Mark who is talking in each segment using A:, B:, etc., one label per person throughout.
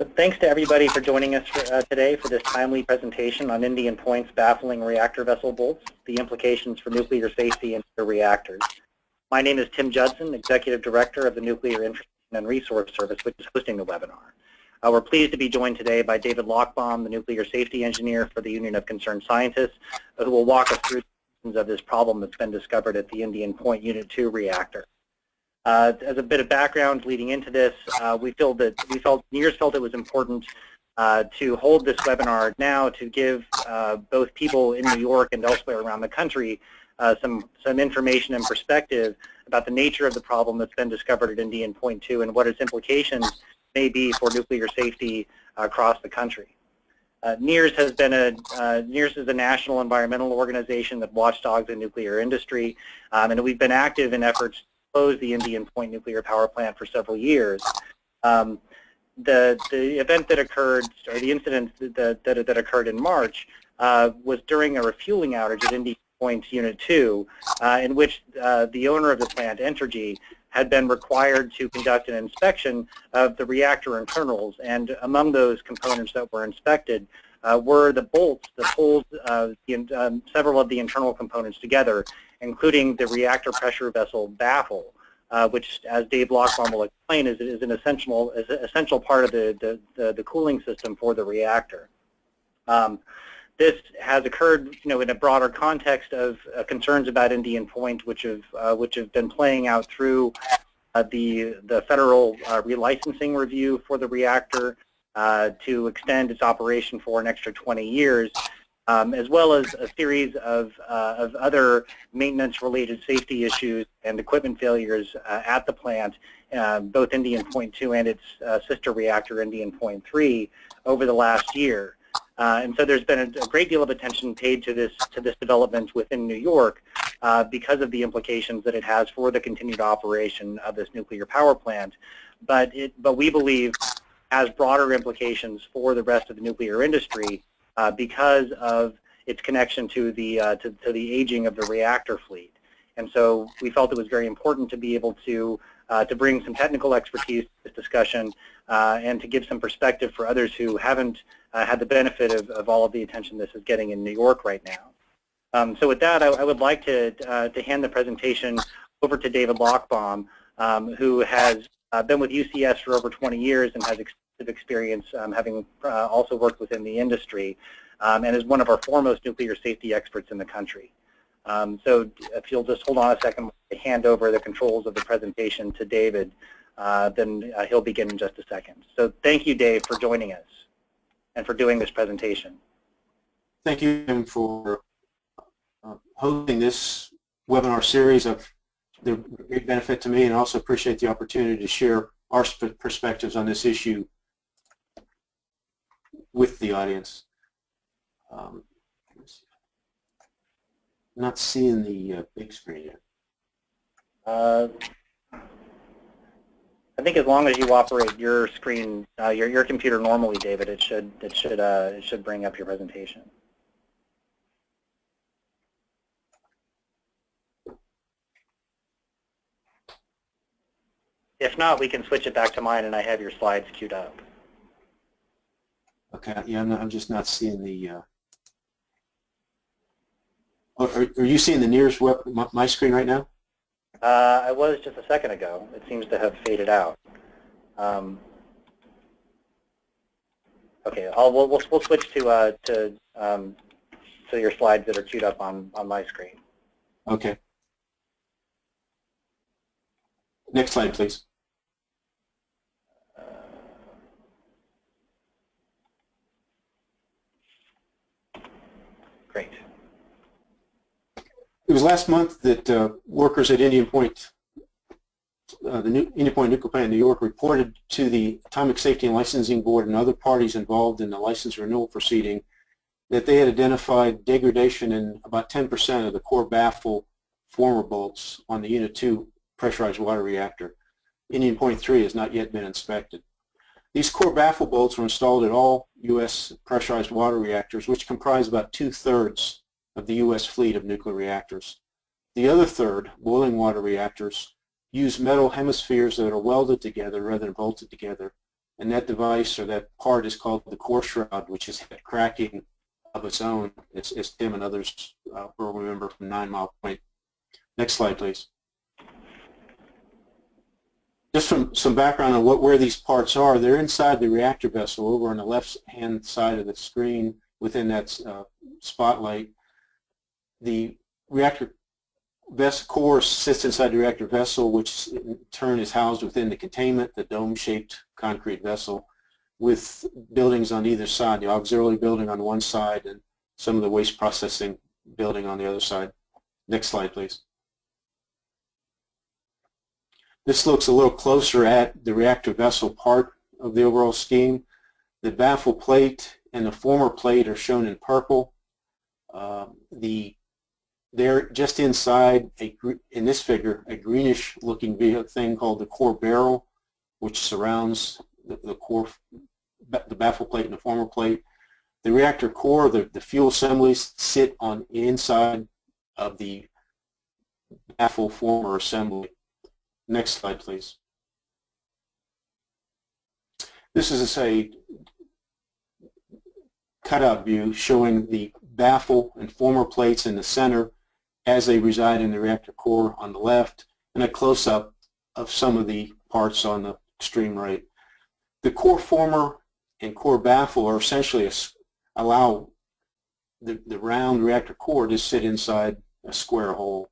A: So thanks to everybody for joining us for, uh, today for this timely presentation on Indian Point's baffling reactor vessel bolts, the implications for nuclear safety in their reactors. My name is Tim Judson, Executive Director of the Nuclear Information and Resource Service, which is hosting the webinar. Uh, we're pleased to be joined today by David Lochbaum, the Nuclear Safety Engineer for the Union of Concerned Scientists, who will walk us through of this problem that's been discovered at the Indian Point Unit 2 reactor. Uh, as a bit of background leading into this, uh, we felt that we felt NIRS felt it was important uh, to hold this webinar now to give uh, both people in New York and elsewhere around the country uh, some some information and perspective about the nature of the problem that's been discovered at Indian Point 2 and what its implications may be for nuclear safety across the country. Uh, NIRS has been a uh, NIRS is a national environmental organization that watchdogs the nuclear industry, um, and we've been active in efforts close the Indian Point nuclear power plant for several years. Um, the, the event that occurred, or the incident that, that, that occurred in March, uh, was during a refueling outage at Indian Point Unit 2, uh, in which uh, the owner of the plant, Entergy, had been required to conduct an inspection of the reactor internals. And among those components that were inspected uh, were the bolts that hold uh, the, um, several of the internal components together including the reactor pressure vessel baffle, uh, which, as Dave Lochbaum will explain, is, is an essential, is an essential part of the, the, the, the, cooling system for the reactor. Um, this has occurred, you know, in a broader context of uh, concerns about Indian Point, which have uh, which have been playing out through uh, the the federal uh, relicensing review for the reactor uh, to extend its operation for an extra 20 years, um, as well as a series of, uh, of other maintenance-related safety issues and equipment failures uh, at the plant, uh, both Indian Point 2 and its uh, sister reactor, Indian Point 3, over the last year. Uh, and so there's been a, a, great deal of attention paid to this to this development within New York uh, because of the implications that it has for the continued operation of this nuclear power plant. But it, but we believe has broader implications for the rest of the nuclear industry uh, because of its connection to the, uh, to, to, the aging of the reactor fleet. And so we felt it was very important to be able to, uh, to bring some technical expertise to this discussion uh, and to give some perspective for others who haven't uh, had the benefit of, of all of the attention this is getting in New York right now. Um, so with that, I, I would like to, uh, to hand the presentation over to David Lochbaum, um, who has been with UCS for over 20 years and has of experience um, having uh, also worked within the industry um, and is one of our foremost nuclear safety experts in the country. Um, so if you'll just hold on a second to hand over the controls of the presentation to David, uh, then uh, he'll begin in just a second. So thank you, Dave, for joining us and for doing this presentation.
B: Thank you, for uh, hosting this webinar series of the great benefit to me and also appreciate the opportunity to share our perspectives on this issue with the audience. Um, not seeing the uh, big screen yet.
A: Uh, I think as long as you operate your screen, uh, your your computer normally, David, it should it should uh, it should bring up your presentation. If not, we can switch it back to mine, and I have your slides queued up.
B: Okay, yeah, I'm, not, I'm just not seeing the. Uh... Oh, are, are, you seeing the nearest web my, my screen right now?
A: Uh, I was just a second ago. It seems to have faded out. Um, okay, I'll, we'll, we'll, we'll switch to uh, to um, to your slides that are queued up on on my screen.
B: Okay. Next slide, please.
A: Great.
B: It was last month that uh, workers at Indian Point, uh, the New, Indian Point Nuclear Plant in New York reported to the Atomic Safety and Licensing Board and other parties involved in the license renewal proceeding that they had identified degradation in about 10% of the core baffle former bolts on the Unit 2 pressurized water reactor. Indian Point 3 has not yet been inspected. These core baffle bolts were installed at all U.S. pressurized water reactors, which comprise about two-thirds of the U.S. fleet of nuclear reactors. The other third, boiling water reactors, use metal hemispheres that are welded together rather than bolted together And that device or that part is called the core shroud, which has had cracking of its own, as, as Tim and others uh, will remember from Nine Mile Point. Next slide, please. Just some, some background on what where these parts are. They're inside the reactor vessel over on the left-hand side of the screen within that uh, spotlight. The reactor vessel core sits inside the reactor vessel, which in turn is housed within the containment, the dome-shaped concrete vessel, with buildings on either side, the auxiliary building on one side and some of the waste processing building on the other side. Next slide, please. This looks a little closer at the reactor vessel part of the overall scheme. The baffle plate and the former plate are shown in purple. Uh, the they're just inside a in this figure a greenish looking thing called the core barrel, which surrounds the, the core the baffle plate and the former plate. The reactor core, the, the fuel assemblies sit on inside of the baffle former assembly. Next slide, please. This is a cutout view showing the baffle and former plates in the center as they reside in the reactor core on the left, and a close-up of some of the parts on the extreme right. The core former and core baffle are essentially a, allow the, the round reactor core to sit inside a square hole.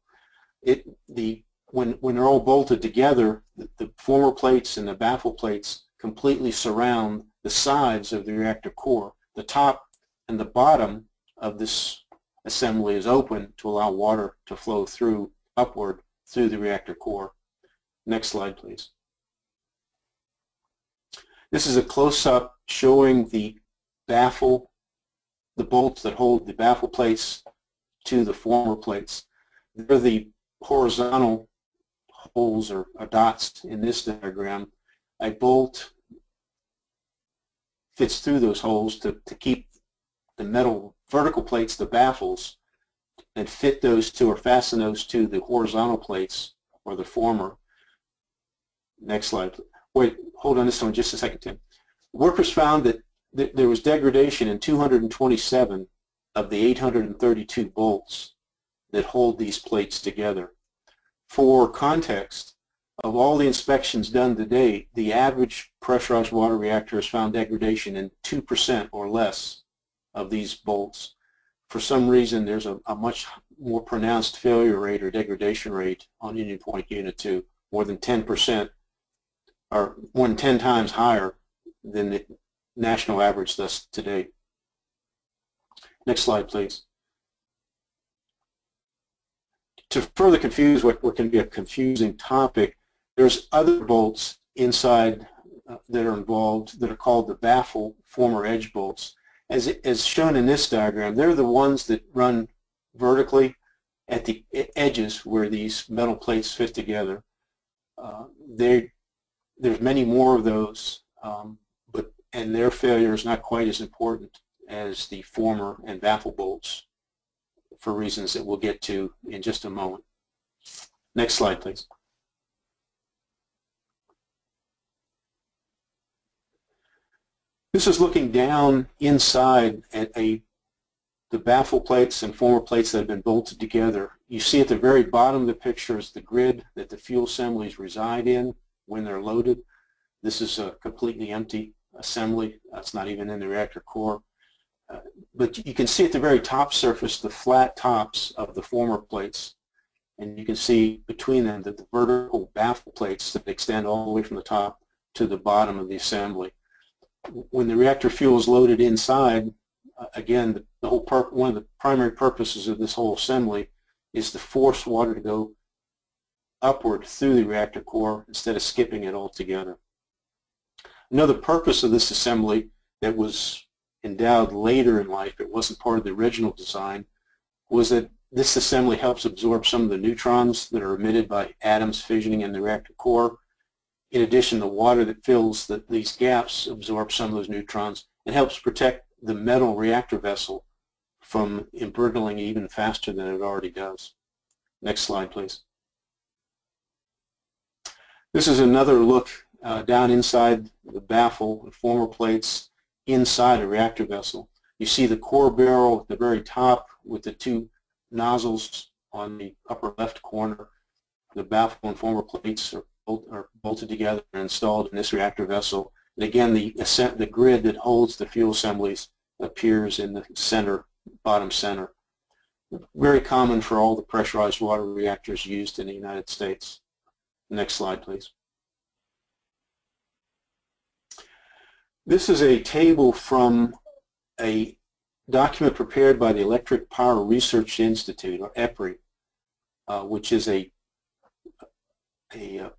B: It, the when, when they're all bolted together, the, the former plates and the baffle plates completely surround the sides of the reactor core. The top and the bottom of this assembly is open to allow water to flow through upward through the reactor core. Next slide, please. This is a close-up showing the baffle, the bolts that hold the baffle plates to the former plates. They're the horizontal holes or, or dots in this diagram, a bolt fits through those holes to, to keep the metal vertical plates, the baffles, and fit those to or fasten those to the horizontal plates or the former. Next slide. Wait, hold on this one just a second, Tim. Workers found that th there was degradation in 227 of the 832 bolts that hold these plates together. For context, of all the inspections done to date, the average pressurized water reactor has found degradation in 2% or less of these bolts. For some reason, there's a, a, much more pronounced failure rate or degradation rate on Indian Point Unit 2, more than 10%, or more than 10 times higher than the national average thus to date. Next slide, please to further confuse what, what can be a confusing topic, there's other bolts inside uh, that are involved that are called the baffle former edge bolts. As, as shown in this diagram, they're the ones that run vertically at the edges where these metal plates fit together. Uh, there's many more of those, um, but and their failure is not quite as important as the former and baffle bolts for reasons that we'll get to in just a moment. Next slide, please. This is looking down inside at a the baffle plates and former plates that have been bolted together. You see at the very bottom of the picture is the grid that the fuel assemblies reside in when they're loaded. This is a completely empty assembly. That's not even in the reactor core but you can see at the very top surface the flat tops of the former plates. And you can see between them that the vertical baffle plates that extend all the way from the top to the bottom of the assembly. When the reactor fuel is loaded inside, uh, again, the, the whole one of the primary purposes of this whole assembly is to force water to go upward through the reactor core instead of skipping it altogether. Another purpose of this assembly that was endowed later in life, it wasn't part of the original design, was that this assembly helps absorb some of the neutrons that are emitted by atoms fissioning in the reactor core. In addition, the water that fills the, these gaps absorbs some of those neutrons and helps protect the metal reactor vessel from embrittling even faster than it already does. Next slide, please. This is another look uh, down inside the baffle and former plates inside a reactor vessel. You see the core barrel at the very top with the two nozzles on the upper left corner. The baffle and former plates are, bolt, are bolted together and installed in this reactor vessel. And again, the, the grid that holds the fuel assemblies appears in the center, bottom center. Very common for all the pressurized water reactors used in the United States. Next slide, please. This is a table from a document prepared by the Electric Power Research Institute, or EPRI, uh, which is a, a uh,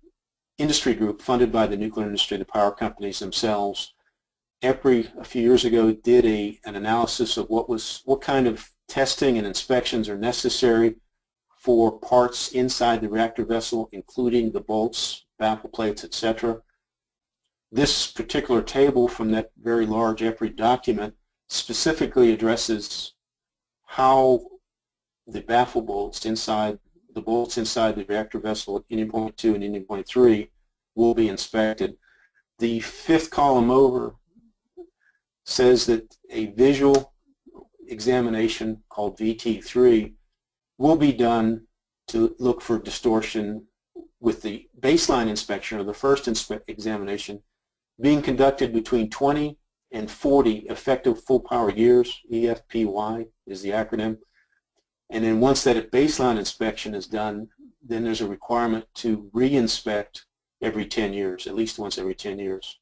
B: industry group funded by the nuclear industry, the power companies themselves. EPRI a few years ago did a, an analysis of what was what kind of testing and inspections are necessary for parts inside the reactor vessel, including the bolts, baffle plates, etc. This particular table from that very large EPRI document specifically addresses how the baffle bolts inside the bolts inside the reactor vessel at Indian Point 2 and Indian Point 3 will be inspected. The fifth column over says that a visual examination called VT3 will be done to look for distortion with the baseline inspection or the first examination being conducted between 20 and 40 effective full power years, EFPY is the acronym. And then once that baseline inspection is done, then there's a requirement to re-inspect every 10 years, at least once every 10 years.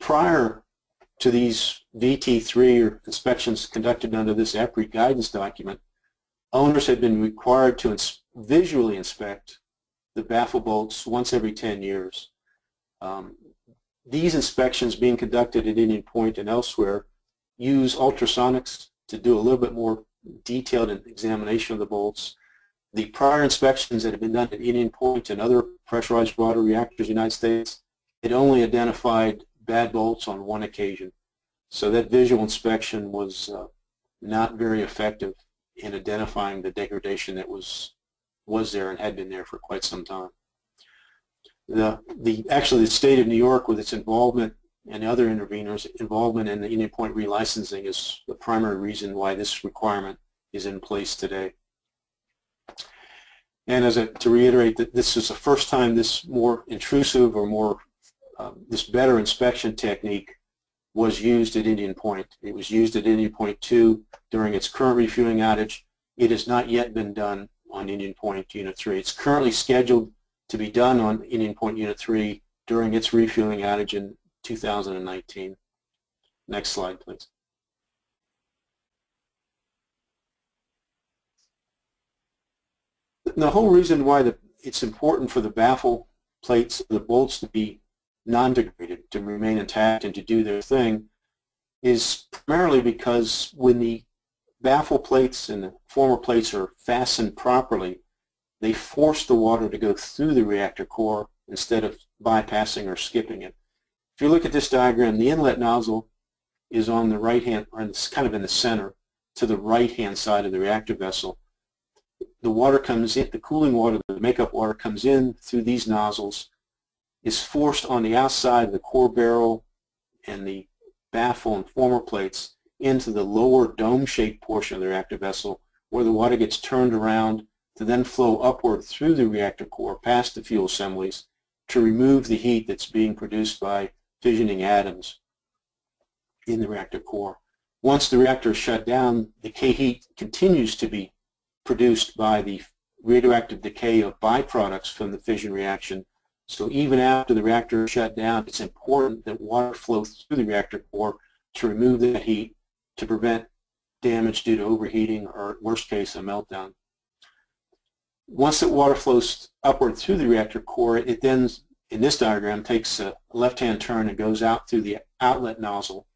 B: Prior to these VT3 or inspections conducted under this EPRI guidance document, owners had been required to ins visually inspect the baffle bolts once every 10 years. Um, these inspections being conducted at Indian Point and elsewhere use ultrasonics to do a little bit more detailed examination of the bolts. The prior inspections that have been done at Indian Point and other pressurized water reactors in the United States had only identified bad bolts on one occasion. So that visual inspection was uh, not very effective in identifying the degradation that was was there and had been there for quite some time. The, the, actually the state of New York with its involvement and other interveners involvement in the Indian Point relicensing is the primary reason why this requirement is in place today. And as a, to reiterate that this is the first time this more intrusive or more uh, this better inspection technique was used at Indian Point. It was used at Indian Point 2 during its current refueling outage. It has not yet been done on Indian Point Unit 3. It's currently scheduled to be done on Indian Point Unit 3 during its refueling outage in 2019. Next slide, please. The whole reason why the, it's important for the baffle plates, the bolts to be non-degraded, to remain intact and to do their thing, is primarily because when the baffle plates and the former plates are fastened properly, they force the water to go through the reactor core instead of bypassing or skipping it. If you look at this diagram, the inlet nozzle is on the right hand, or it's kind of in the center, to the right hand side of the reactor vessel. The water comes in, the cooling water, the makeup water comes in through these nozzles, is forced on the outside of the core barrel and the baffle and former plates into the lower dome-shaped portion of the reactor vessel where the water gets turned around to then flow upward through the reactor core past the fuel assemblies to remove the heat that's being produced by fissioning atoms in the reactor core. Once the reactor is shut down, the decay heat continues to be produced by the radioactive decay of byproducts from the fission reaction. So even after the reactor is shut down, it's important that water flows through the reactor core to remove that heat to prevent damage due to overheating or, worst case, a meltdown. Once the water flows upward through the reactor core, it then, in this diagram, takes a left-hand turn and goes out through the outlet nozzle.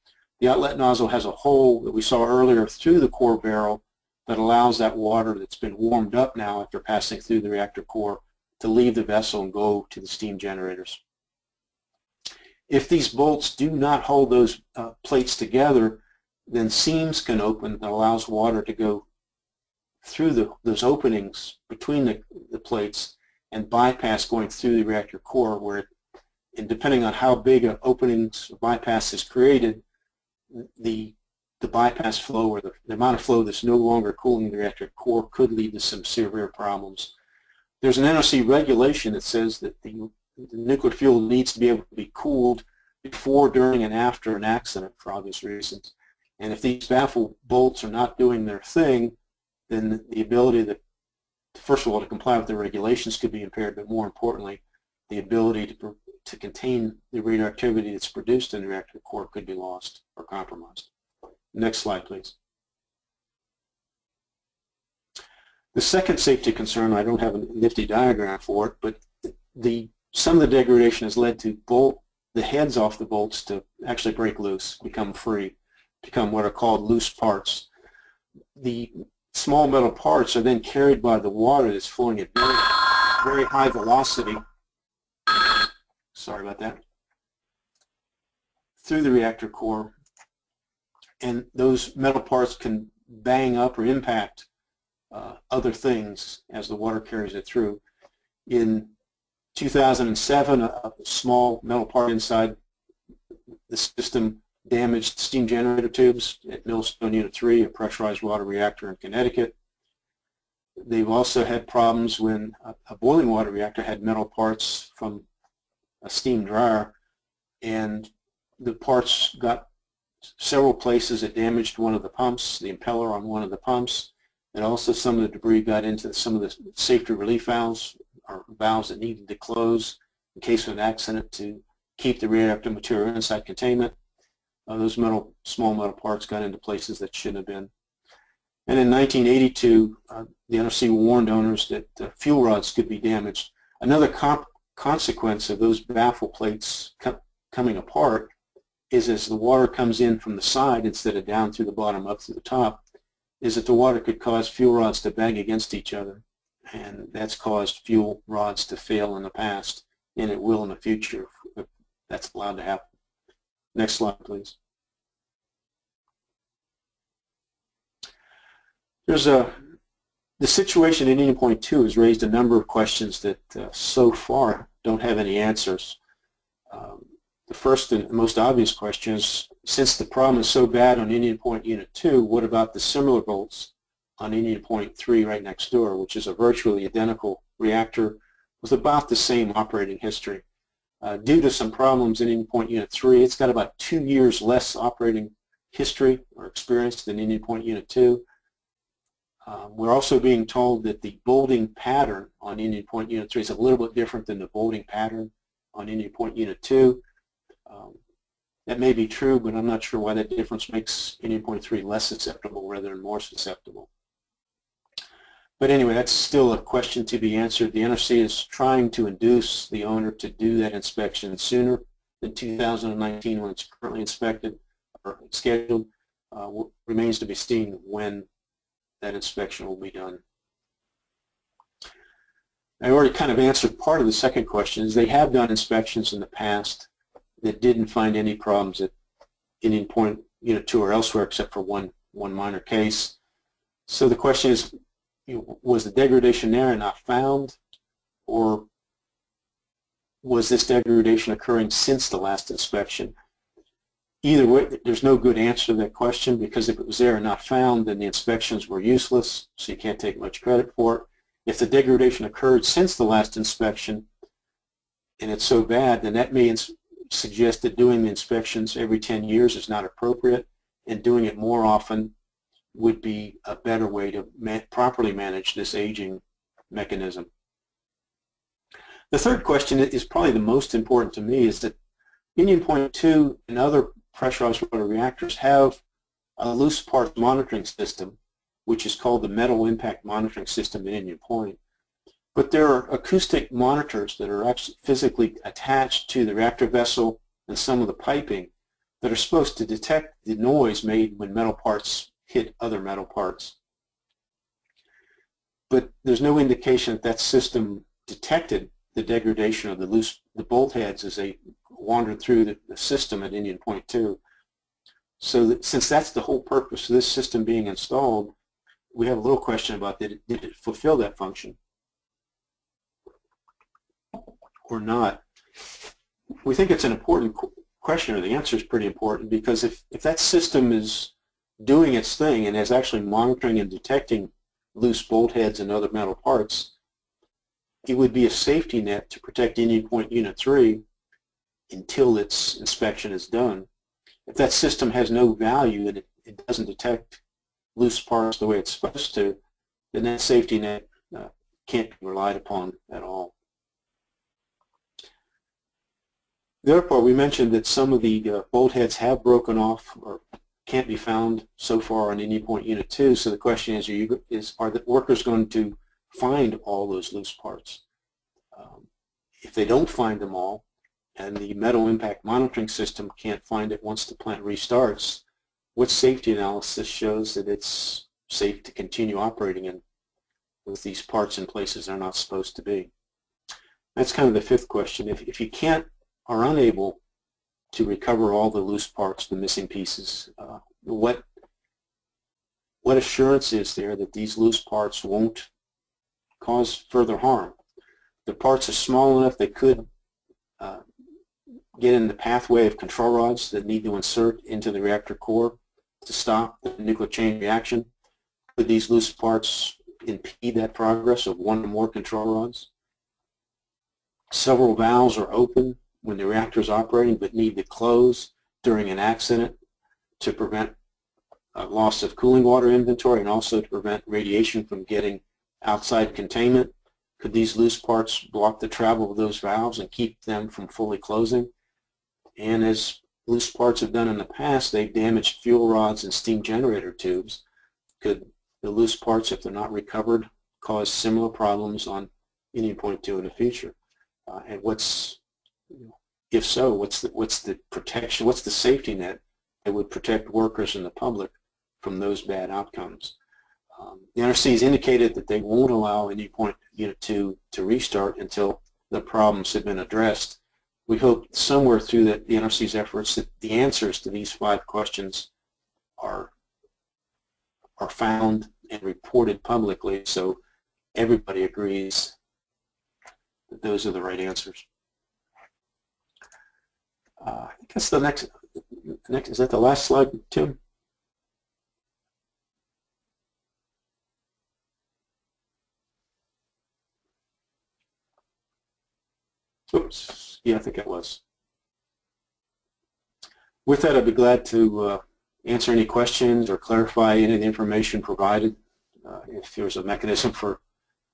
B: The outlet nozzle has a hole that we saw earlier through the core barrel that allows that water that's been warmed up now after passing through the reactor core to leave the vessel and go to the steam generators. If these bolts do not hold those uh, plates together, then seams can open that allows water to go through the, those openings between the, the plates and bypass going through the reactor core where it and depending on how big an openings bypass is created, the the bypass flow or the, the amount of flow that's no longer cooling the reactor core could lead to some severe problems. There's an NRC regulation that says that the, the nuclear fuel needs to be able to be cooled before, during, and after an accident for obvious reasons. And if these baffle bolts are not doing their thing, then the ability to, first of all, to comply with the regulations could be impaired, but more importantly, the ability to, to contain the radioactivity that's produced in the reactor core could be lost or compromised. Next slide, please. The second safety concern, I don't have a nifty diagram for it, but the some of the degradation has led to bolt the heads off the bolts to actually break loose, become free, become what are called loose parts. The small metal parts are then carried by the water that's flowing at very, very high velocity. Sorry about that. Through the reactor core and those metal parts can bang up or impact uh, other things as the water carries it through. In 2007, a, a small metal part inside the system damaged steam generator tubes at Millstone Unit 3, a pressurized water reactor in Connecticut. They've also had problems when a, a boiling water reactor had metal parts from a steam dryer and the parts got several places it damaged one of the pumps, the impeller on one of the pumps, and also some of the debris got into some of the safety relief valves or valves that needed to close in case of an accident to keep the radioactive material inside containment. Uh, those metal, small metal parts got into places that shouldn't have been. And in 1982, uh, the NRC warned owners that uh, fuel rods could be damaged. Another consequence of those baffle plates co coming apart is as the water comes in from the side instead of down through the bottom up through the top, is that the water could cause fuel rods to bang against each other. And that's caused fuel rods to fail in the past, and it will in the future if that's allowed to happen. Next slide, please. There's a the situation in Indian Point 2 has raised a number of questions that uh, so far don't have any answers. Um, the first and most obvious question is, since the problem is so bad on Indian Point Unit 2, what about the similar bolts on Indian Point 3 right next door, which is a virtually identical reactor with about the same operating history? Uh, due to some problems in Indian Point Unit 3, it's got about two years less operating history or experience than Indian Point Unit 2. Um, we're also being told that the bolting pattern on Indian Point Unit 3 is a little bit different than the bolting pattern on Indian Point Unit 2. Um, that may be true, but I'm not sure why that difference makes Indian Point 3 less susceptible rather than more susceptible. But anyway, that's still a question to be answered. The NRC is trying to induce the owner to do that inspection sooner than 2019 when it's currently inspected or scheduled. Uh, remains to be seen when that inspection will be done. I already kind of answered part of the second question. Is they have done inspections in the past that didn't find any problems at Indian Point Unit 2 or elsewhere except for one, one minor case. So the question is, was the degradation there and not found or was this degradation occurring since the last inspection? Either way, there's no good answer to that question because if it was there and not found, then the inspections were useless, so you can't take much credit for it. If the degradation occurred since the last inspection, and it's so bad, then that means suggest that doing the inspections every 10 years is not appropriate and doing it more often would be a better way to ma properly manage this aging mechanism. The third question is probably the most important to me is that Indian Point 2 and other pressurized water reactors have a loose parts monitoring system which is called the metal impact monitoring system in Indian Point. But there are acoustic monitors that are actually physically attached to the reactor vessel and some of the piping that are supposed to detect the noise made when metal parts hit other metal parts. But there's no indication that that system detected the degradation of the loose the bolt heads as they wandered through the, the system at Indian Point 2. So that, since that's the whole purpose of this system being installed, we have a little question about did it, did it fulfill that function? or not. we think it's an important question, or the answer is pretty important, because if, if that system is doing its thing and is actually monitoring and detecting loose bolt heads and other metal parts, it would be a safety net to protect Indian Point Unit 3 until its inspection is done. If that system has no value and it, it doesn't detect loose parts the way it's supposed to, then that safety net uh, can't be relied upon at all. Therefore, we mentioned that some of the uh, bolt heads have broken off or can't be found so far on Indian Point Unit 2. So the question is, are, you, is, are the workers going to find all those loose parts? Um, if they don't find them all, and the metal impact monitoring system can't find it once the plant restarts, what safety analysis shows that it's safe to continue operating in with these parts in places they're not supposed to be? That's kind of the fifth question. If, if you can't, are unable to recover all the loose parts, the missing pieces, uh, what what assurance is there that these loose parts won't cause further harm? The parts are small enough they could uh, get in the pathway of control rods that need to insert into the reactor core to stop the nuclear chain reaction. Could these loose parts impede that progress of one or more control rods? Several valves are open when the reactor is operating but need to close during an accident to prevent uh, loss of cooling water inventory and also to prevent radiation from getting outside containment. Could these loose parts block the travel of those valves and keep them from fully closing? And as loose parts have done in the past, they've damaged fuel rods and steam generator tubes. Could the loose parts, if they're not recovered, cause similar problems on Indian Point 2 in the future? Uh, and what's if so, what's the, what's the protection, what's the safety net that would protect workers and the public from those bad outcomes? Um, the NRC has indicated that they won't allow Indian Point Unit 2 to restart until the problems have been addressed. We hope somewhere through the, the NRC's efforts that the answers to these five questions are, are found and reported publicly so everybody agrees that those are the right answers. Uh, I think that's the next, next, is that the last slide, Tim? Oops, yeah, I think it was. With that, I'd be glad to uh, answer any questions or clarify any of the information provided uh, if there's a mechanism for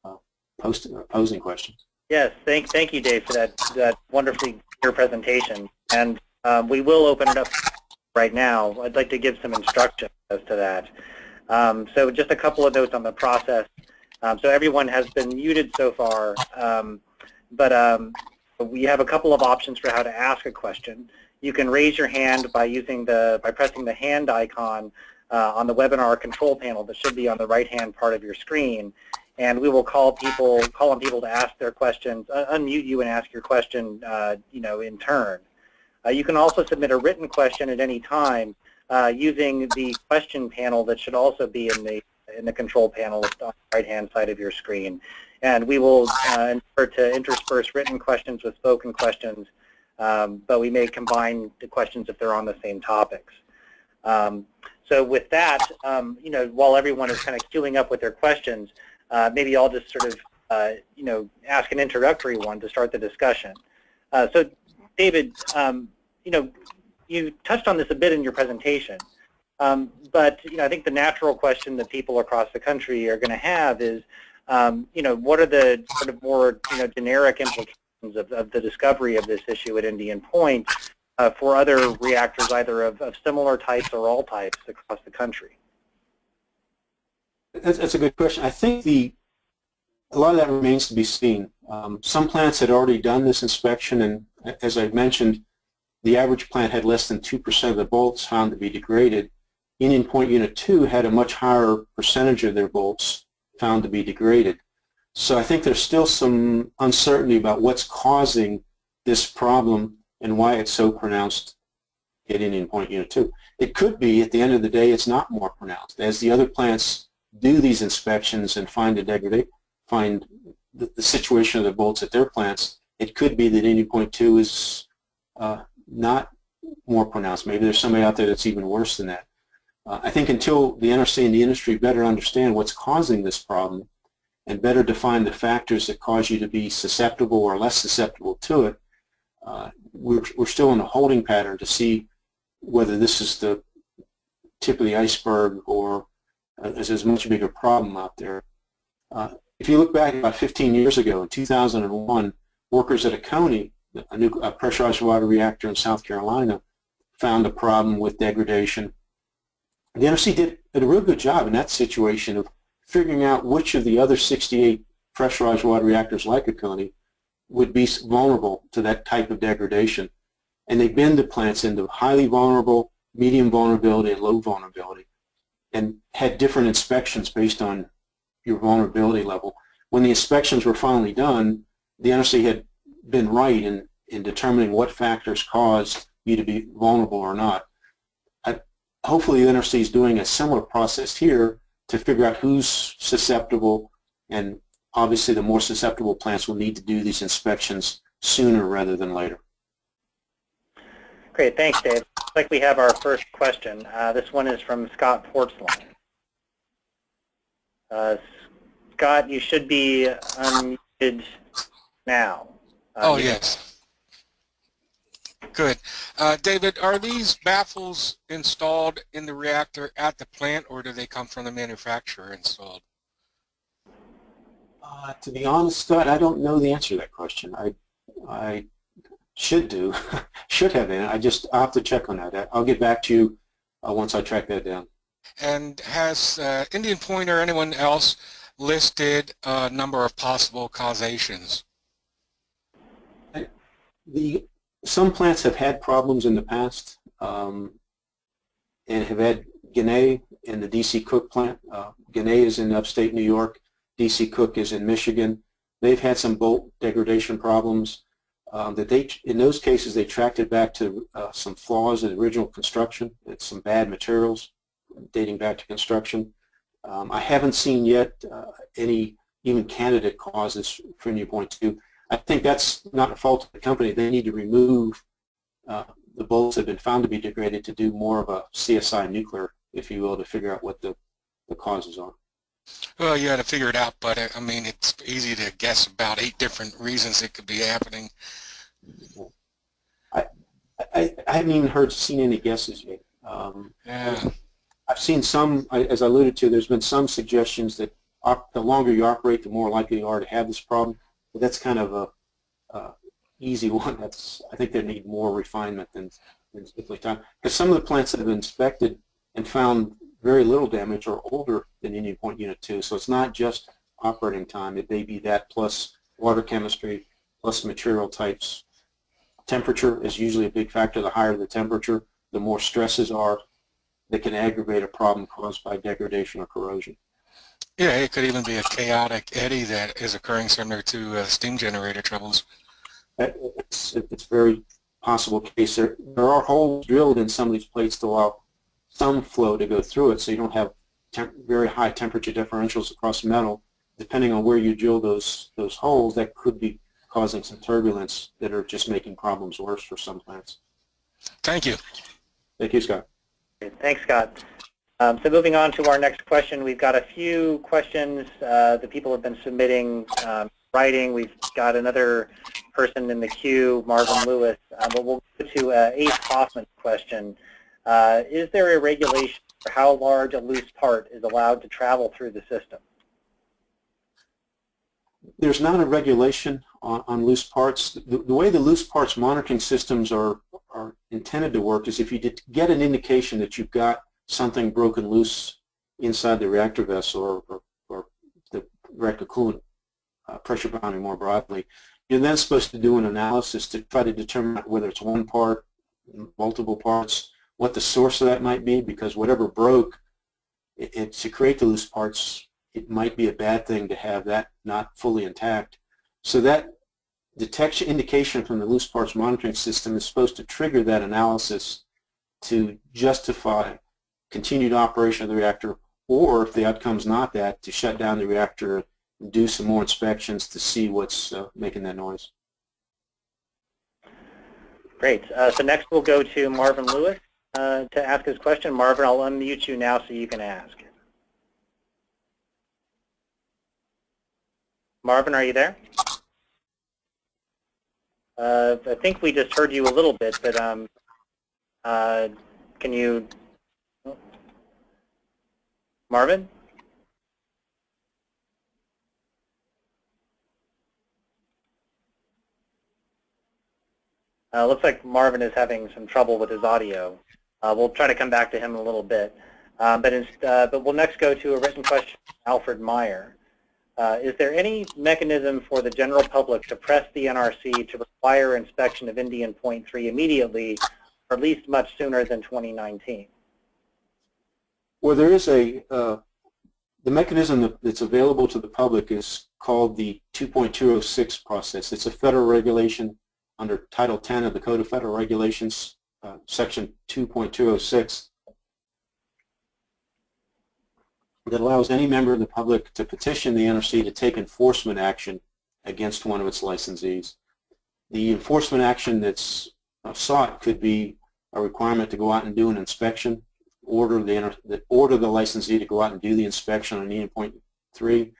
B: uh, posting or posing questions.
A: Yes, thank, thank you, Dave, for that, that wonderfully clear presentation. And um, we will open it up right now. I'd like to give some instruction as to that. Um, so just a couple of notes on the process. Um, so everyone has been muted so far, um, but um, we have a couple of options for how to ask a question. You can raise your hand by using the by pressing the hand icon uh, on the webinar control panel that should be on the right-hand part of your screen, and we will call people call on people to ask their questions, uh, unmute you and ask your question, uh, you know, in turn. Uh, you can also submit a written question at any time uh, using the question panel that should also be in the in the control panel on the right-hand side of your screen. And we will uh, endeavor to intersperse written questions with spoken questions, um, but we may combine the questions if they're on the same topics. Um, so with that, um, you know, while everyone is kind of queuing up with their questions, uh, maybe I'll just sort of, uh, you know, ask an introductory one to start the discussion. Uh, so, David, um, you know, you touched on this a bit in your presentation, um, but you know, I think the natural question that people across the country are going to have is, um, you know, what are the sort of more you know generic implications of, of the discovery of this issue at Indian Point uh, for other reactors, either of, of similar types or all types across the country?
B: That's, that's a good question. I think the a lot of that remains to be seen. Um, some plants had already done this inspection, and as I mentioned, the average plant had less than 2% of the bolts found to be degraded. Indian Point Unit 2 had a much higher percentage of their bolts found to be degraded. So I think there's still some uncertainty about what's causing this problem and why it's so pronounced at Indian Point Unit 2. It could be, at the end of the day, it's not more pronounced. As the other plants do these inspections and find the degradation, find the, the, situation of the bolts at their plants, it could be that Indian Point 2 is uh, not more pronounced. Maybe there's somebody out there that's even worse than that. Uh, I think until the NRC and the industry better understand what's causing this problem and better define the factors that cause you to be susceptible or less susceptible to it, uh, we're, we're still in a holding pattern to see whether this is the tip of the iceberg or uh, is there's a much bigger problem out there. Uh, if you look back about 15 years ago, in 2001, workers at a Oconee, a, new, a pressurized water reactor in South Carolina, found a problem with degradation. The NRC did, a real good job in that situation of figuring out which of the other 68 pressurized water reactors like Oconee would be vulnerable to that type of degradation. And they bin the plants into highly vulnerable, medium vulnerability, and low vulnerability, and had different inspections based on your vulnerability level. When the inspections were finally done, the NRC had been right in, in determining what factors caused you to be vulnerable or not. I, hopefully the NRC is doing a similar process here to figure out who's susceptible and obviously the more susceptible plants will need to do these inspections sooner rather than later.
A: Great, thanks, Dave. Looks like we have our first question. Uh, this one is from Scott Portzline. Uh, Scott, you should be unmuted now. Uh,
C: Oh, yes. Good. Uh, David, are these baffles installed in the reactor at the plant or do they come from the manufacturer installed?
B: Uh, to be honest, Scott, I don't know the answer to that question. I, I should do, should have been. I just, I'll have to check on that. I'll get back to you uh, once I track that down.
C: And has uh, Indian Point or anyone else listed a number of possible causations?
B: The, some plants have had problems in the past um, and have had Ginna in the DC Cook plant. Uh, is in upstate New York. DC Cook is in Michigan. They've had some bolt degradation problems um, that they, in those cases, they tracked it back to uh, some flaws in original construction. Some bad materials dating back to construction. Um, I haven't seen yet uh, any even candidate causes for New Point 2. I think that's not a fault of the company. They need to remove uh, the bolts that have been found to be degraded to do more of a CSI nuclear, if you will, to figure out what the, the causes are.
C: Well, you had to figure it out, but uh, I mean, it's easy to guess about eight different reasons it could be happening.
B: I, I haven't even heard, seen any guesses yet. Um,
C: Yeah.
B: I've seen some, as I alluded to, there's been some suggestions that op- the longer you operate, the more likely you are to have this problem. That's kind of a uh, easy one. That's I think they need more refinement than, than simply time. Because some of the plants that have been inspected and found very little damage are older than Indian Point Unit 2. So it's not just operating time. It may be that plus water chemistry plus material types. Temperature is usually a big factor. The higher the temperature, the more stresses are that can aggravate a problem caused by degradation or corrosion.
C: Yeah, it could even be a chaotic eddy that is occurring similar to uh, steam generator troubles.
B: It's, it's very possible case. There, there are holes drilled in some of these plates to allow some flow to go through it so you don't have temp very high temperature differentials across metal. Depending on where you drill those, those holes, that could be causing some turbulence that are just making problems worse for some plants.
C: Thank you.
B: Thank you, Scott.
A: Thanks, Scott. Um, so moving on to our next question, we've got a few questions uh, that people have been submitting um, writing. We've got another person in the queue, Marvin Lewis, uh, but we'll go to uh, Ace Hoffman's question. Uh, is there a regulation for how large a loose part is allowed to travel through the system?
B: there's not a regulation on, on loose parts. The, the, way the loose parts monitoring systems are, are intended to work is if you get an indication that you've got something broken loose inside the reactor vessel or, or, or the reactor coolant uh, pressure boundary more broadly, you're then supposed to do an analysis to try to determine whether it's one part, multiple parts, what the source of that might be, because whatever broke, it, it, to create the loose parts, it might be a bad thing to have that not fully intact. So that detection indication from the loose parts monitoring system is supposed to trigger that analysis to justify continued operation of the reactor, or if the outcome's not that, to shut down the reactor and do some more inspections to see what's uh, making that noise.
A: Great. Uh, so next we'll go to Marvin Lewis uh, to ask his question. Marvin, I'll unmute you now so you can ask. Marvin, are you there? Uh, I think we just heard you a little bit, but um, uh, can you, Marvin? Uh, looks like Marvin is having some trouble with his audio. Uh, we'll try to come back to him in a little bit. Uh, but, uh, but we'll next go to a written question from Alfred Meyer. Uh, is there any mechanism for the general public to press the NRC to require inspection of Indian Point 3 immediately, or at least much sooner than 2019?
B: Well, there is a, uh, the mechanism that's available to the public is called the 2.206 process. It's a federal regulation under Title 10 of the Code of Federal Regulations, uh, Section 2.206, that allows any member of the public to petition the NRC to take enforcement action against one of its licensees. The enforcement action that's sought could be a requirement to go out and do an inspection, order the, order the licensee to go out and do the inspection on Indian Point 3.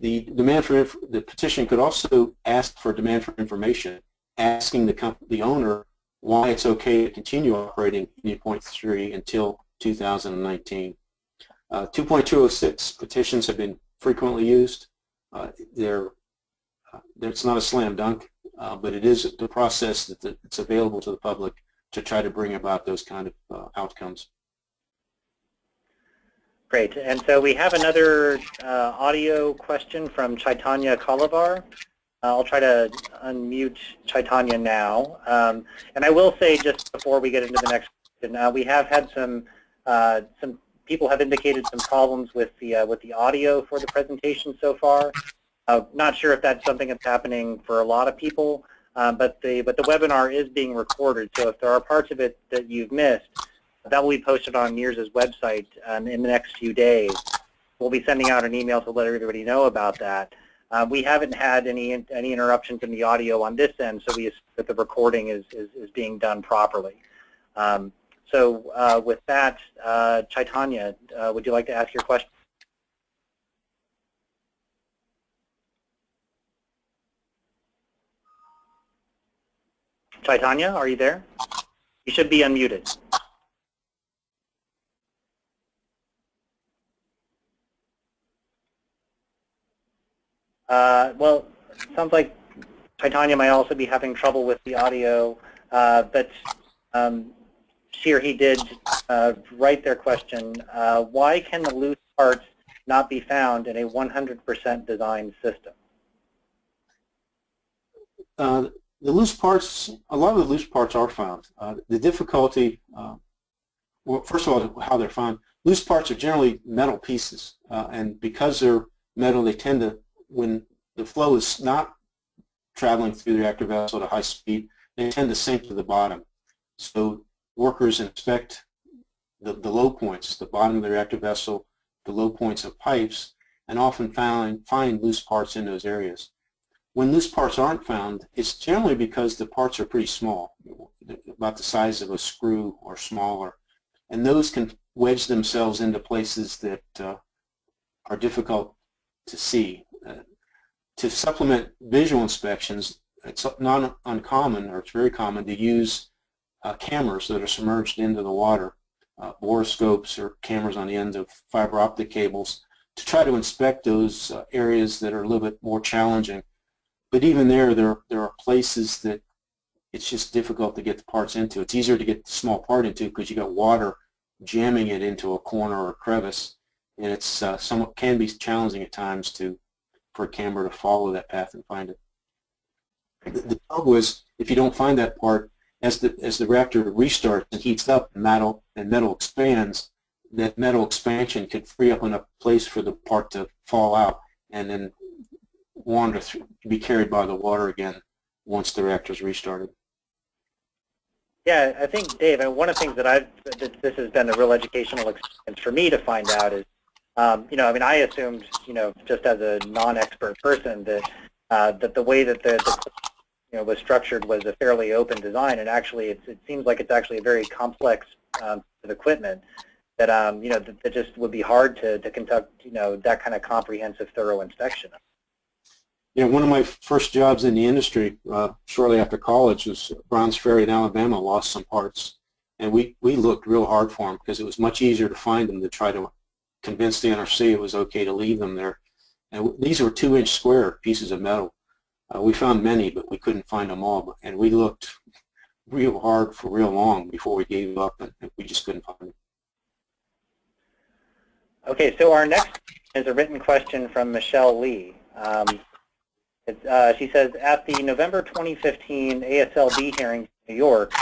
B: The demand for the petition could also ask for demand for information, asking the the owner why it's okay to continue operating Indian Point 3 until 2019. Uh, 2.206 petitions have been frequently used. Uh, they're, uh, it's not a slam dunk, uh, but it is the process that it's available to the public to try to bring about those kind of uh, outcomes.
A: Great. And so we have another uh, audio question from Chaitanya Kalavar. I'll try to unmute Chaitanya now. Um, and I will say just before we get into the next question, uh, we have had some uh, some people have indicated some problems with the uh, with the audio for the presentation so far. Uh, not sure if that's something that's happening for a lot of people, uh, but the but the webinar is being recorded. So if there are parts of it that you've missed, that will be posted on NIRS's website um, in the next few days. We'll be sending out an email to let everybody know about that. Uh, we haven't had any any interruptions in the audio on this end, so we assume that the recording is, is, is being done properly. Um, so uh, with that, uh, Chaitanya, uh, would you like to ask your question? Chaitanya, are you there? You should be unmuted. Uh, well, sounds like Chaitanya might also be having trouble with the audio, uh, but um, she or he did uh, write their question. Uh, why can the loose parts not be found in a 100% design system?
B: Uh, the loose parts, a lot of the loose parts are found. Uh, the difficulty, uh, well, first of all, how they're found. Loose parts are generally metal pieces, uh, and because they're metal, they tend to, when the flow is not traveling through the reactor vessel at a high speed, they tend to sink to the bottom. So workers inspect the, the low points, the bottom of the reactor vessel, the low points of pipes, and often find, find loose parts in those areas. When loose parts aren't found, it's generally because the parts are pretty small, about the size of a screw or smaller, and those can wedge themselves into places that uh, are difficult to see. To supplement visual inspections, it's not uncommon, or it's very common, to use uh, cameras that are submerged into the water, uh, borescopes or cameras on the end of fiber optic cables, to try to inspect those uh, areas that are a little bit more challenging. But even there, there, there are places that it's just difficult to get the parts into. It's easier to get the small part into because you got water jamming it into a corner or a crevice, and it's uh, somewhat can be challenging at times to for a camera to follow that path and find it. The, the trouble is, if you don't find that part, as the as the reactor restarts and heats up, and metal and metal expands, that metal expansion could free up enough place for the part to fall out and then wander through, be carried by the water again once the reactor is restarted.
A: Yeah, I think, Dave, and one of the things that I've, that this has been a real educational experience for me to find out is, um, you know, I mean, I assumed, you know, just as a non-expert person that uh, that the way that the, the you know, was structured was a fairly open design, and actually it's, it seems like it's actually a very complex um, of equipment that, um, you know, that, that just would be hard to, to conduct, you know, that kind of comprehensive, thorough inspection.
B: Yeah, one of my first jobs in the industry uh, shortly after college was Browns Ferry in Alabama lost some parts. And we, we looked real hard for them because it was much easier to find them to try to convince the NRC it was okay to leave them there. And these were two-inch square pieces of metal. Uh, we found many, but we couldn't find them all. And we looked real hard for real long before we gave up, and we just couldn't find them.
A: Okay, so our next is a written question from Michelle Lee. Um, uh, she says, at the November 2015 ASLB hearing in New York,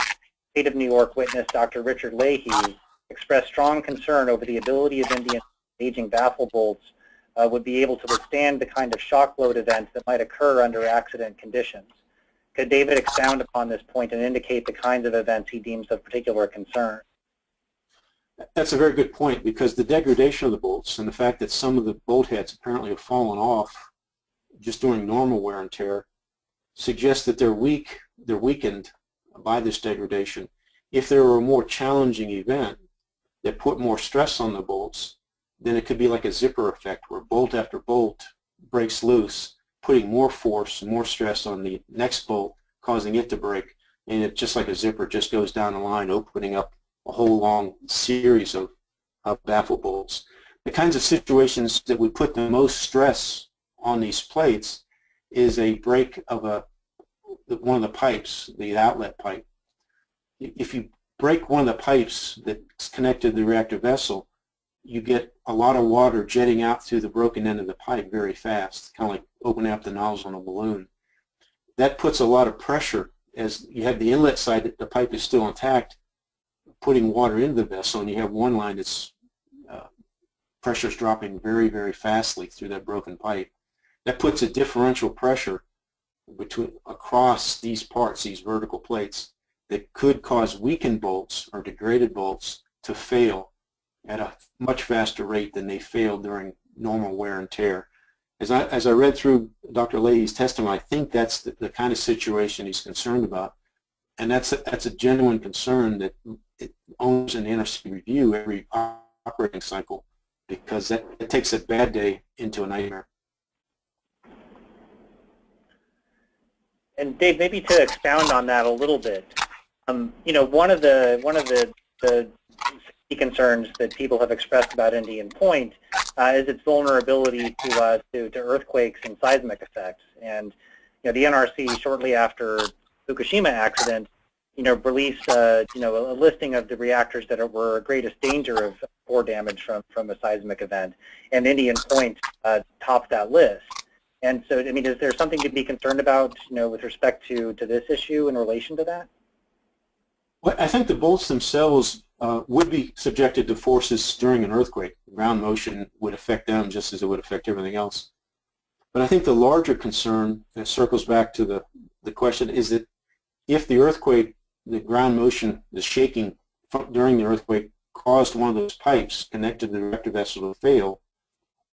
A: State of New York witness Dr. Richard Lahey expressed strong concern over the ability of Indian aging baffle bolts uh, would be able to withstand the kind of shock load events that might occur under accident conditions. Could David expound upon this point and indicate the kinds of events he deems of particular concern?
B: That's a very good point because the degradation of the bolts and the fact that some of the bolt heads apparently have fallen off just during normal wear and tear suggests that they're weak, they're weakened by this degradation. If there were a more challenging event that put more stress on the bolts, then it could be like a zipper effect where bolt after bolt breaks loose, putting more force, more stress on the next bolt, causing it to break. And it just like a zipper just goes down the line, opening up a whole long series of, of baffle bolts. The kinds of situations that would put the most stress on these plates is a break of a one of the pipes, the outlet pipe. If you break one of the pipes that's connected to the reactor vessel, you get a lot of water jetting out through the broken end of the pipe very fast, kind of like opening up the nozzle on a balloon. That puts a lot of pressure as you have the inlet side that the pipe is still intact, putting water into the vessel, and you have one line that's uh, pressure's dropping very, very fastly through that broken pipe. That puts a differential pressure between across these parts, these vertical plates, that could cause weakened bolts or degraded bolts to fail at a much faster rate than they fail during normal wear and tear. As I, as I read through Dr. Lahey's testimony, I think that's the, the kind of situation he's concerned about. And that's a, that's a genuine concern that it owns an NRC review every operating cycle because that it takes a bad day into a nightmare.
A: And Dave, maybe to expound on that a little bit, um, you know, one of the one of the, the concerns that people have expressed about Indian Point uh, is its vulnerability to, uh, to, to earthquakes and seismic effects. And you know, the NRC shortly after Fukushima accident, you know, released uh, you know a listing of the reactors that were greatest danger of core damage from from a seismic event, and Indian Point uh, topped that list. And so, I mean, is there something to be concerned about, you know, with respect to to this issue in relation to that?
B: Well, I think the bolts themselves uh, would be subjected to forces during an earthquake. Ground motion would affect them just as it would affect everything else. But I think the larger concern, that circles back to the, the question, is that if the earthquake, the ground motion, the shaking during the earthquake caused one of those pipes connected to the reactor vessel to fail,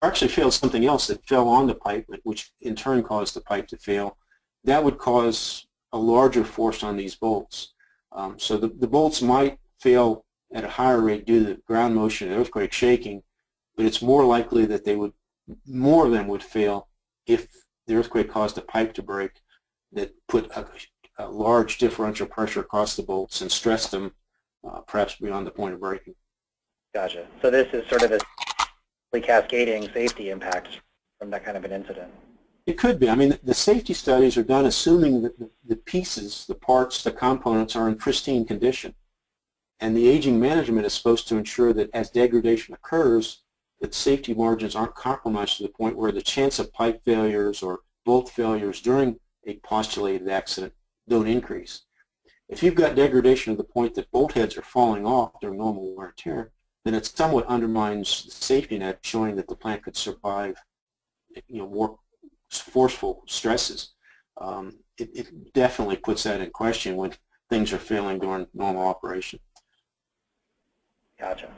B: or actually failed something else that fell on the pipe, which in turn caused the pipe to fail, that would cause a larger force on these bolts. Um, so the, the bolts might fail at a higher rate due to the ground motion and earthquake shaking, but it's more likely that they would, more of them would fail if the earthquake caused a pipe to break that put a, a large differential pressure across the bolts and stressed them uh, perhaps beyond the point of breaking.
A: Gotcha. So this is sort of a cascading safety impact from that kind of an incident.
B: It could be. I mean, the safety studies are done assuming that the pieces, the parts, the components are in pristine condition. And the aging management is supposed to ensure that as degradation occurs, that safety margins aren't compromised to the point where the chance of pipe failures or bolt failures during a postulated accident don't increase. If you've got degradation to the point that bolt heads are falling off during normal wear and tear, then it somewhat undermines the safety net, showing that the plant could survive you know, more forceful stresses. Um, it, it definitely puts that in question when things are failing during normal operation.
A: Gotcha.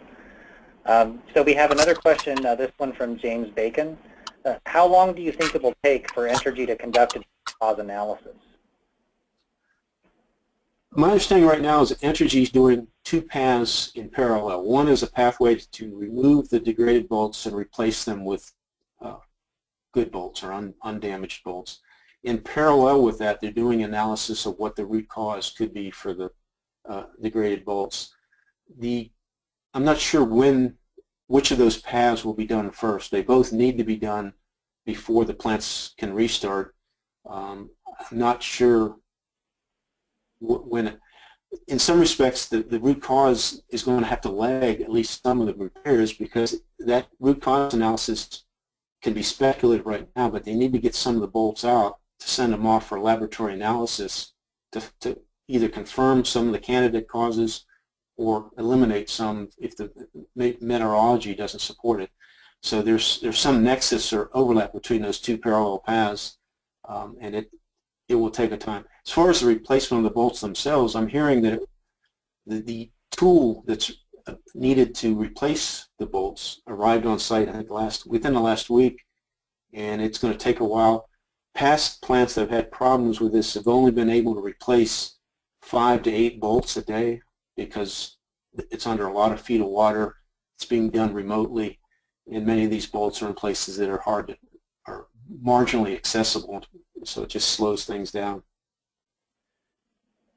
A: Um, so we have another question, uh, this one from James Bacon. Uh, how long do you think it will take for Entergy to conduct a cause analysis?
B: My understanding right now is that Entergy is doing two paths in parallel. One is a pathway to remove the degraded bolts and replace them with uh, good bolts or un undamaged bolts. In parallel with that, they're doing analysis of what the root cause could be for the uh, degraded bolts. The I'm not sure when which of those paths will be done first. They both need to be done before the plants can restart. Um, I'm not sure when, in some respects, the, the root cause is going to have to lag at least some of the repairs because that root cause analysis can be speculative right now, but they need to get some of the bolts out to send them off for laboratory analysis to, to either confirm some of the candidate causes or eliminate some if the metallurgy doesn't support it. So there's there's some nexus or overlap between those two parallel paths, um, and it it will take a time. As far as the replacement of the bolts themselves, I'm hearing that the, the tool that's needed to replace the bolts arrived on site I think last within the last week, and it's going to take a while. Past plants that have had problems with this have only been able to replace five to eight bolts a day because it's under a lot of feet of water. It's being done remotely, and many of these bolts are in places that are hard to, are marginally accessible, so it just slows things down.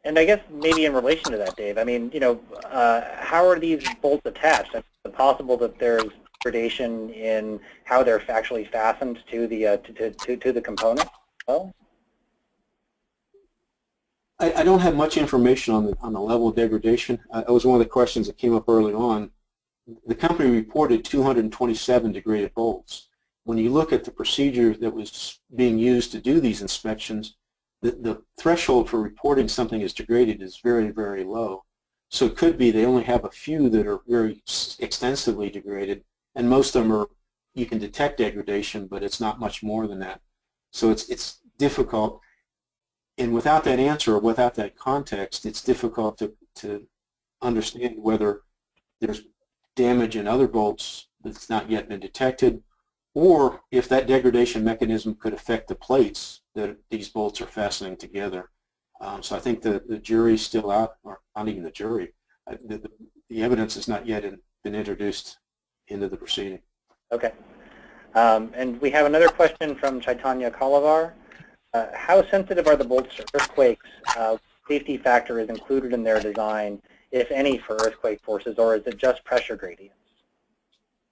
A: And I guess maybe in relation to that, Dave, I mean, you know, uh, how are these bolts attached? Is it possible that there's gradation in how they're actually fastened to the uh, to, to, to the component? Well,
B: I, I, don't have much information on the on the level of degradation. Uh, that was one of the questions that came up early on. The company reported 227 degraded bolts. When you look at the procedure that was being used to do these inspections, the, the threshold for reporting something as degraded is very, very low. So it could be they only have a few that are very extensively degraded, and most of them are, you can detect degradation, but it's not much more than that. So it's, it's difficult. And without that answer or without that context, it's difficult to, to understand whether there's damage in other bolts that's not yet been detected, or if that degradation mechanism could affect the plates that these bolts are fastening together. Um, so I think the, the jury's still out, or not even the jury. Uh, the, the, evidence has not yet in, been introduced into the proceeding.
A: Okay. Um, and we have another question from Chaitanya Kalavar. Uh, how sensitive are the bolts to earthquakes? Uh, safety factor is included in their design, if any, for earthquake forces, or is it just pressure gradients?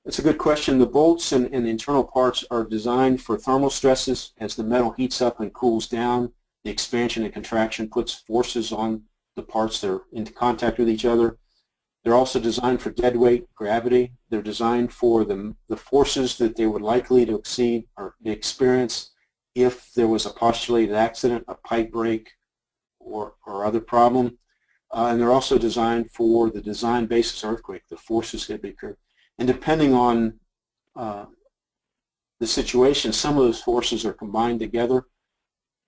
B: That's a good question. The bolts and, and, the internal parts are designed for thermal stresses. As the metal heats up and cools down, the expansion and contraction puts forces on the parts that are in contact with each other. They're also designed for dead weight, gravity. They're designed for the, the forces that they would likely to exceed or experience if there was a postulated accident, a pipe break, or, or other problem. Uh, and they're also designed for the design basis earthquake, the forces that occur. And depending on uh, the situation, some of those forces are combined together.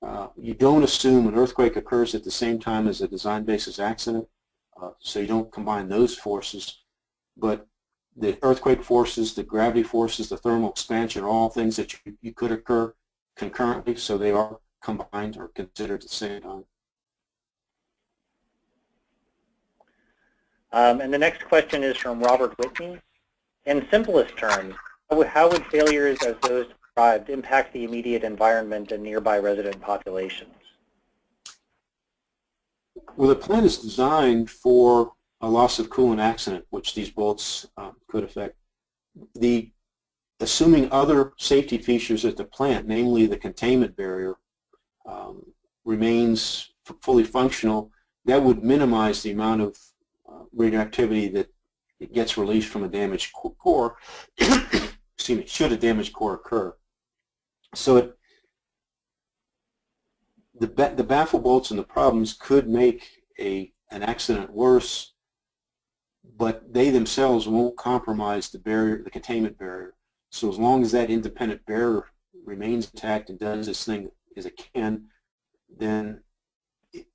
B: Uh, you don't assume an earthquake occurs at the same time as a design basis accident, uh, so you don't combine those forces. But the earthquake forces, the gravity forces, the thermal expansion are all things that you, you could occur concurrently, so they are combined or considered the same time.
A: Um, and the next question is from Robert Whitney. In simplest terms, how would failures as those described impact the immediate environment and nearby resident populations?
B: Well, the plant is designed for a loss of coolant accident, which these bolts uh, could affect. The assuming other safety features at the plant, namely the containment barrier, um, remains fully functional, that would minimize the amount of uh, radioactivity that it gets released from a damaged core, excuse me, should a damaged core occur. So it, the, the baffle bolts and the problems could make a, an accident worse, but they themselves won't compromise the barrier, the containment barrier. So as long as that independent barrier remains intact and does its thing as it can, then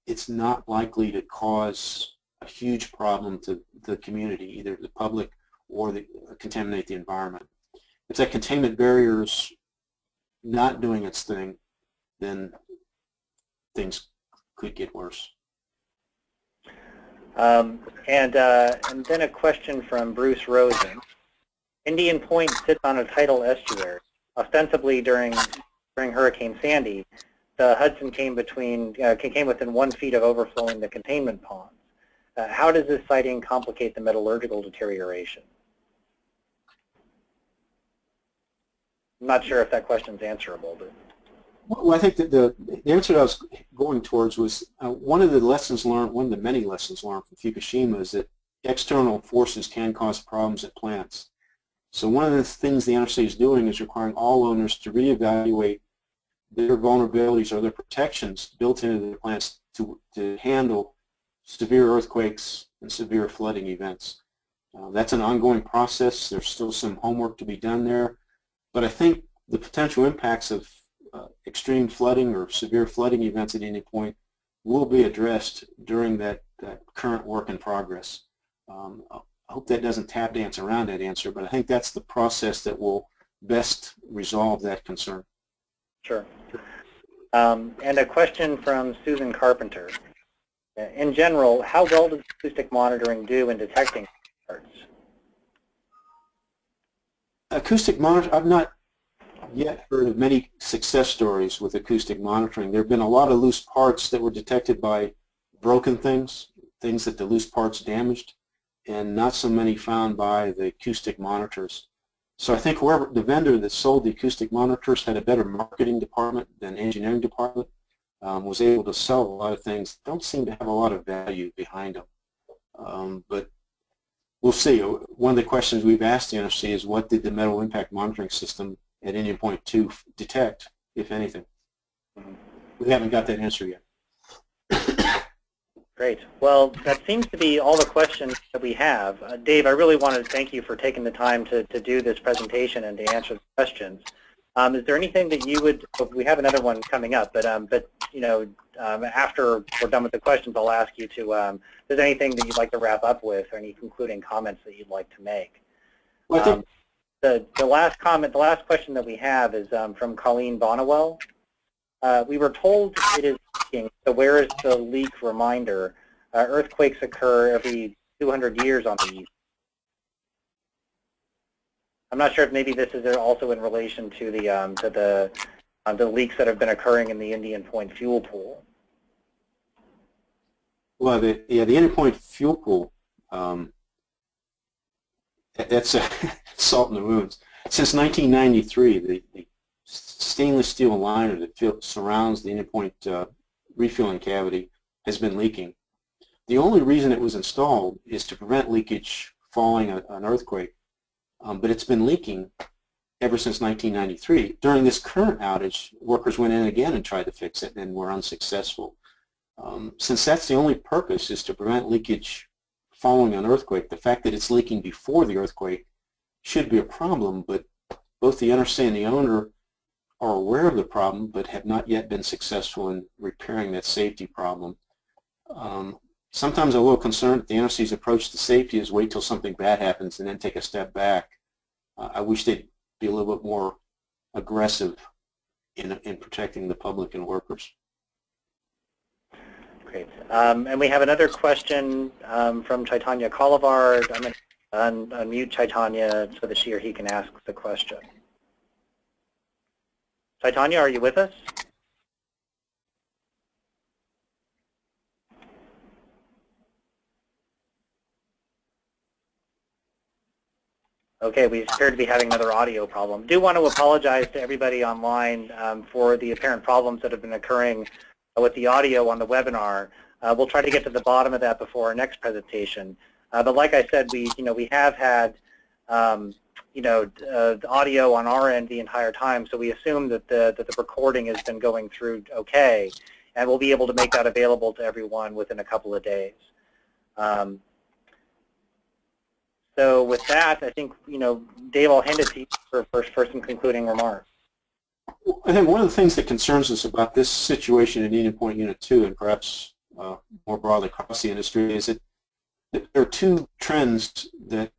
B: it's not likely to cause a huge problem to the community, either the public or the, contaminate the environment. If that containment barrier is not doing its thing, then things could get worse.
A: Um, and, uh, and then a question from Bruce Rosen. Indian Point sits on a tidal estuary. Ostensibly during, during Hurricane Sandy, the Hudson came between, uh, came within one feet of overflowing the containment ponds. Uh, how does this siting complicate the metallurgical deterioration? I'm not sure if that question's answerable, but
B: Well, I think that the, the answer that I was going towards was uh, one of the lessons learned, one of the many lessons learned from Fukushima is that external forces can cause problems at plants. So one of the things the NRC is doing is requiring all owners to reevaluate their vulnerabilities or their protections built into their plants to, to handle severe earthquakes and severe flooding events. Uh, that's an ongoing process. There's still some homework to be done there. But I think the potential impacts of uh, extreme flooding or severe flooding events at any point will be addressed during that, that current work in progress. Um, I hope that doesn't tap dance around that answer, but I think that's the process that will best resolve that concern.
A: Sure. Um, and a question from Susan Carpenter. In general, how well does acoustic monitoring do in detecting parts?
B: Acoustic monitor, I've not yet heard of many success stories with acoustic monitoring. There have been a lot of loose parts that were detected by broken things, things that the loose parts damaged, and not so many found by the acoustic monitors. So I think whoever the vendor that sold the acoustic monitors had a better marketing department than engineering department, um, was able to sell a lot of things, don't seem to have a lot of value behind them. Um, but we'll see. One of the questions we've asked the NRC is what did the metal impact monitoring system at Indian Point 2 detect, if anything? We haven't got that answer yet.
A: Great. Well, that seems to be all the questions that we have. Uh, Dave, I really wanted to thank you for taking the time to, to do this presentation and to answer the questions. Um, is there anything that you would, we have another one coming up, but, um, but you know, um, after we're done with the questions, I'll ask you to, um, if there's anything that you'd like to wrap up with or any concluding comments that you'd like to make.
B: Well,
A: Um, the, the last comment, the last question that we have is um, from Colleen Bonnewell. Uh, we were told it is leaking, so where is the leak reminder? Uh, earthquakes occur every 200 years on the East. I'm not sure if maybe this is also in relation to the um, to the uh, the leaks that have been occurring in the Indian Point fuel pool.
B: Well, the, yeah, the Indian Point fuel pool, um, that's a salt in the wounds. Since 1993, the, the stainless steel liner that fill, surrounds the Indian Point uh, refueling cavity has been leaking. The only reason it was installed is to prevent leakage following a, an earthquake, um, but it's been leaking ever since 1993. During this current outage, workers went in again and tried to fix it and were unsuccessful. Um, since that's the only purpose is to prevent leakage following an earthquake, the fact that it's leaking before the earthquake should be a problem, but both the NRC and the owner are aware of the problem but have not yet been successful in repairing that safety problem. Um, sometimes I'm a little concerned that the NRC's approach to safety is wait till something bad happens and then take a step back. Uh, I wish they'd be a little bit more aggressive in, in protecting the public and workers.
A: Great. Um, and we have another question um, from Chaitanya Kalavar. I'm going to un unmute Chaitanya so that she or he can ask the question. Chaitanya, are you with us? Okay, we appear to be having another audio problem. do want to apologize to everybody online um, for the apparent problems that have been occurring with the audio on the webinar. Uh, we'll try to get to the bottom of that before our next presentation. Uh, but like I said, we you know we have had um, you know uh, the audio on our end the entire time, so we assume that the that the recording has been going through okay, and we'll be able to make that available to everyone within a couple of days. Um, so with that, I think you know Dave, I'll hand it to you for for, for some concluding remarks.
B: I think one of the things that concerns us about this situation in Indian Point Unit 2 and perhaps uh, more broadly across the industry is that, there are two trends that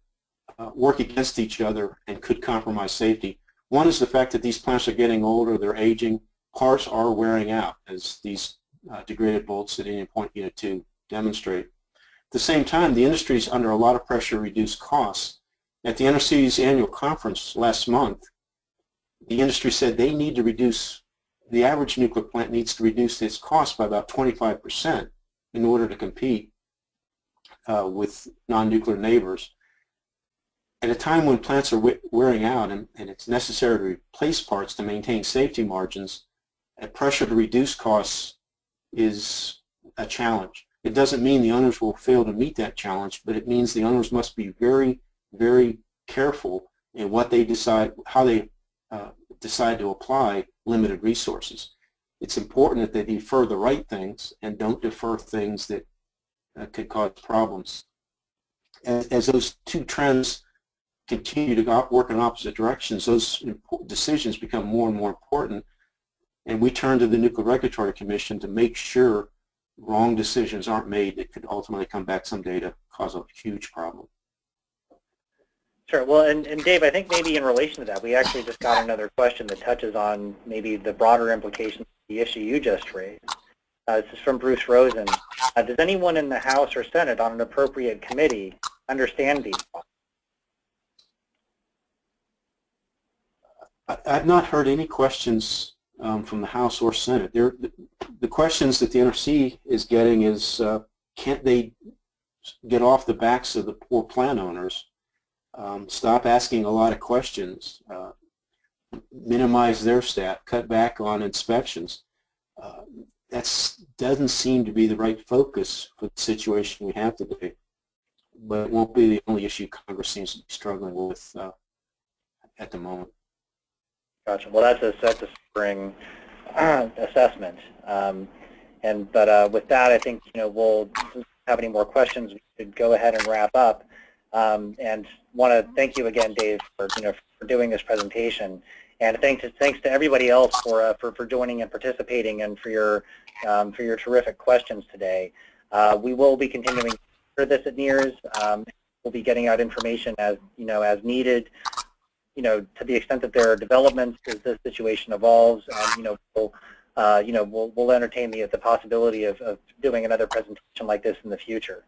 B: work against each other and could compromise safety. One is the fact that these plants are getting older, they're aging, parts are wearing out as these uh, degraded bolts at Indian Point Unit 2 demonstrate. At the same time, the industry is under a lot of pressure to reduce costs. At the NRC's annual conference last month, the industry said they need to reduce, the average nuclear plant needs to reduce its cost by about 25% in order to compete uh, with non-nuclear neighbors. At a time when plants are wearing out and, and it's necessary to replace parts to maintain safety margins, a pressure to reduce costs is a challenge. It doesn't mean the owners will fail to meet that challenge, but it means the owners must be very, very careful in what they decide, how they uh, decide to apply limited resources. It's important that they defer the right things and don't defer things that uh, could cause problems. As, as those two trends continue to work in opposite directions, those decisions become more and more important. And we turn to the Nuclear Regulatory Commission to make sure wrong decisions aren't made that could ultimately come back someday to cause a huge problem.
A: Sure. Well, and, and Dave, I think maybe in relation to that, we actually just got another question that touches on maybe the broader implications of the issue you just raised. Uh, this is from Bruce Rosen. Uh, does anyone in the House or Senate on an appropriate committee understand these?
B: I've not heard any questions um, from the House or Senate. The, questions that the NRC is getting is, uh, can't they get off the backs of the poor plant owners, um, stop asking a lot of questions, uh, minimize their staff, cut back on inspections. Uh, that doesn't seem to be the right focus for the situation we have today. But it won't be the only issue Congress seems to be struggling with uh, at the moment.
A: Gotcha. Well, that's a that's a spring assessment. Um, and but uh, with that, I think you know we'll have any more questions. We could go ahead and wrap up. Um, and want to thank you again, Dave, for you know for doing this presentation. And thanks to, thanks to everybody else for, uh, for for joining and participating, and for your um, for your terrific questions today. Uh, we will be continuing this at NIRS. Um, we'll be getting out information as you know as needed you know, to the extent that there are developments as this situation evolves, um, you know, we'll, uh, you know, we'll, we'll entertain the, the possibility of, of doing another presentation like this in the future.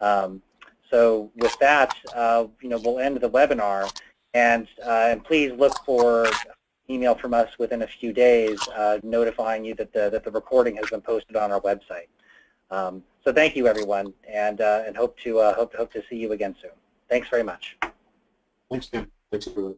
A: Um, so with that, uh, you know, we'll end the webinar, and, uh, and please look for email from us within a few days uh, notifying you that the, that the recording has been posted on our website. Um, so thank you, everyone, and, uh, and hope, to, uh, hope, hope to see you again soon. Thanks very much.
B: Thanks, Tim. Thanks, everyone.